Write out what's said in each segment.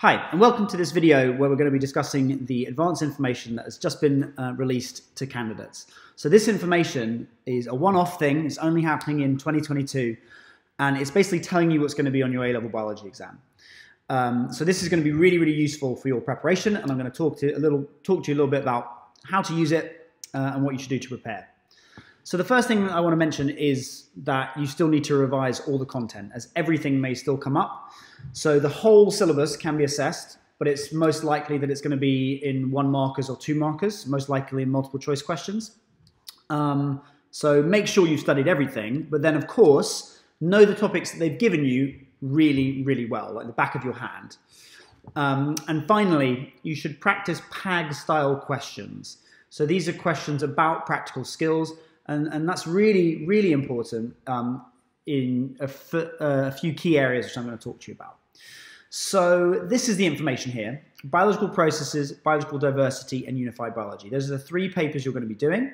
Hi, and welcome to this video where we're going to be discussing the advanced information that has just been uh, released to candidates. So this information is a one-off thing, it's only happening in 2022, and it's basically telling you what's going to be on your A-level biology exam. Um, so this is going to be really, really useful for your preparation, and I'm going to talk to a little, talk to you a little bit about how to use it uh, and what you should do to prepare. So the first thing I want to mention is that you still need to revise all the content as everything may still come up. So the whole syllabus can be assessed, but it's most likely that it's going to be in one markers or two markers, most likely in multiple choice questions. Um, so make sure you've studied everything, but then of course, know the topics that they've given you really, really well, like the back of your hand. Um, and finally, you should practice PAG style questions. So these are questions about practical skills and, and that's really, really important um, in a, uh, a few key areas which I'm going to talk to you about. So this is the information here. Biological processes, biological diversity, and unified biology. Those are the three papers you're going to be doing.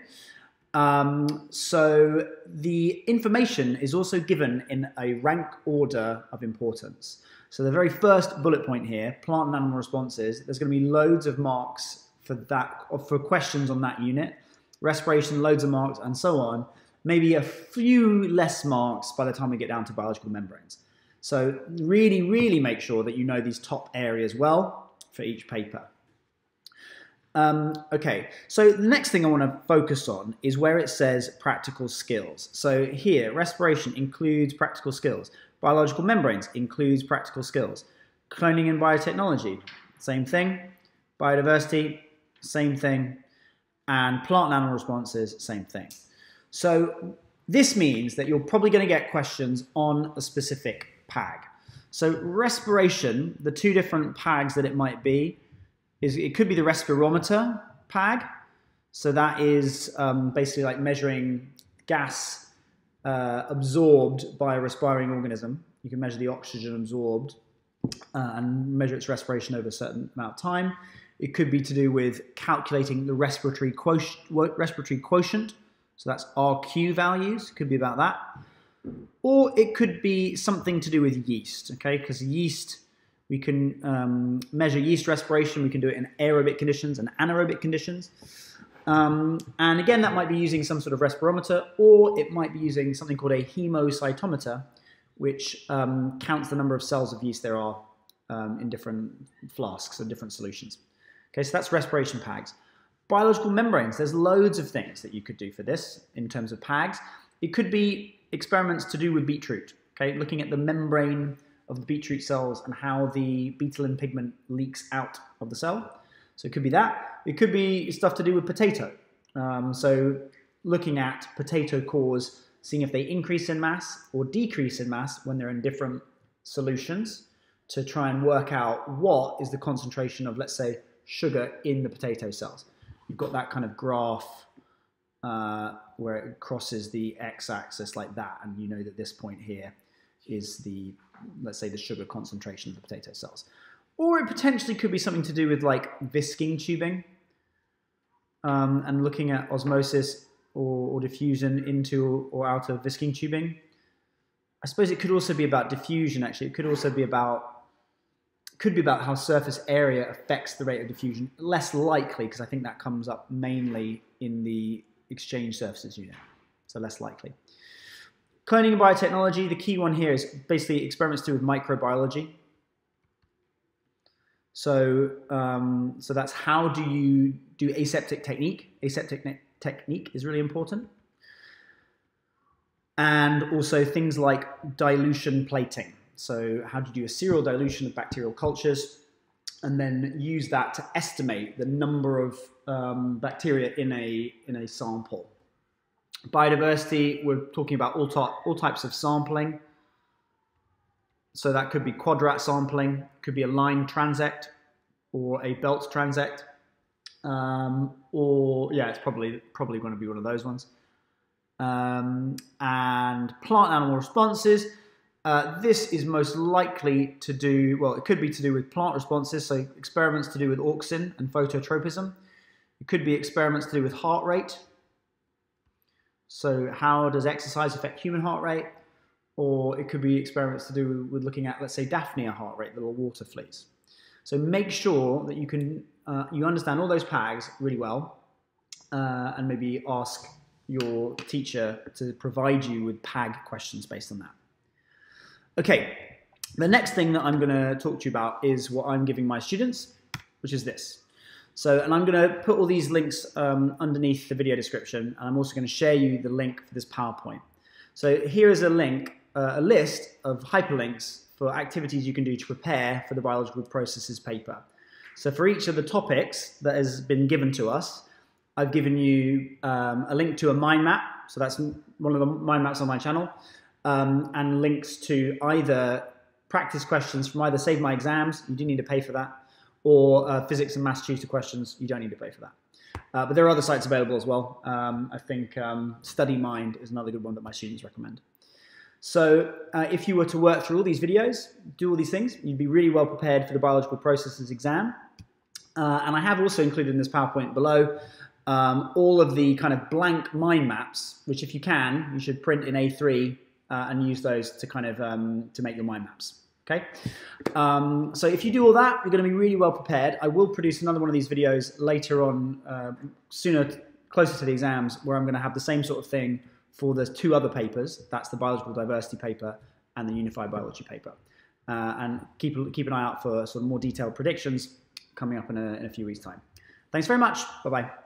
Um, so the information is also given in a rank order of importance. So the very first bullet point here, plant and animal responses, there's going to be loads of marks for that for questions on that unit respiration, loads of marks, and so on, maybe a few less marks by the time we get down to biological membranes. So really, really make sure that you know these top areas well for each paper. Um, okay, so the next thing I want to focus on is where it says practical skills. So here, respiration includes practical skills. Biological membranes includes practical skills. Cloning and biotechnology, same thing. Biodiversity, same thing and plant and animal responses, same thing. So this means that you're probably going to get questions on a specific PAG. So respiration, the two different PAGs that it might be, is it could be the respirometer PAG. So that is um, basically like measuring gas uh, absorbed by a respiring organism. You can measure the oxygen absorbed uh, and measure its respiration over a certain amount of time. It could be to do with calculating the respiratory quotient, respiratory quotient. So that's RQ values, could be about that. Or it could be something to do with yeast, okay? Because yeast, we can um, measure yeast respiration. We can do it in aerobic conditions and anaerobic conditions. Um, and again, that might be using some sort of respirometer, or it might be using something called a hemocytometer, which um, counts the number of cells of yeast there are um, in different flasks or different solutions. Okay, so that's respiration PAGs. Biological membranes, there's loads of things that you could do for this in terms of PAGs. It could be experiments to do with beetroot, okay, looking at the membrane of the beetroot cells and how the betalain pigment leaks out of the cell. So it could be that. It could be stuff to do with potato. Um, so looking at potato cores, seeing if they increase in mass or decrease in mass when they're in different solutions to try and work out what is the concentration of, let's say, sugar in the potato cells. You've got that kind of graph uh, where it crosses the x-axis like that, and you know that this point here is the, let's say, the sugar concentration of the potato cells. Or it potentially could be something to do with like Visking tubing um, and looking at osmosis or, or, diffusion into or out of Visking tubing. I suppose it could also be about diffusion, actually. It could also be about could be about how surface area affects the rate of diffusion. Less likely, because I think that comes up mainly in the exchange surfaces unit, so less likely. Cloning and biotechnology, the key one here is basically experiments to do with microbiology. So, um, so that's how do you do aseptic technique. Aseptic technique is really important. And also things like dilution plating. So how do you do a serial dilution of bacterial cultures and then use that to estimate the number of um, bacteria in a, in a sample. Biodiversity, we're talking about all, all types of sampling. So that could be quadrat sampling, could be a line transect or a belt transect. Um, or yeah, it's probably probably going to be one of those ones. Um, and plant animal responses. Uh, this is most likely to do, well, it could be to do with plant responses, so experiments to do with auxin and phototropism. It could be experiments to do with heart rate. So how does exercise affect human heart rate? Or it could be experiments to do with looking at, let's say, Daphnia heart rate, little water fleas. So make sure that you can uh, you understand all those PAGs really well, uh, and maybe ask your teacher to provide you with PAG questions based on that. Okay, the next thing that I'm going to talk to you about is what I'm giving my students, which is this. So, and I'm going to put all these links um, underneath the video description, and I'm also going to share you the link for this PowerPoint. So here is a link, uh, a list of hyperlinks for activities you can do to prepare for the biological processes paper. So for each of the topics that has been given to us, I've given you um, a link to a mind map. So that's one of the mind maps on my channel, um, and links to either practice questions from either Save My Exams, you do need to pay for that, or uh, physics and maths tutor questions, you don't need to pay for that. Uh, but there are other sites available as well. Um, I think um, StudyMind is another good one that my students recommend. So uh, if you were to work through all these videos, do all these things, you'd be really well prepared for the biological processes exam. Uh, and I have also included in this PowerPoint below um, all of the kind of blank mind maps, which if you can, you should print in A3 uh, and use those to kind of um, to make your mind maps. Okay, um, so if you do all that, you're going to be really well prepared. I will produce another one of these videos later on, uh, sooner, closer to the exams, where I'm going to have the same sort of thing for the two other papers. That's the biological diversity paper and the unified biology paper. Uh, and keep, keep an eye out for sort of more detailed predictions coming up in a, in a few weeks' time. Thanks very much. Bye-bye.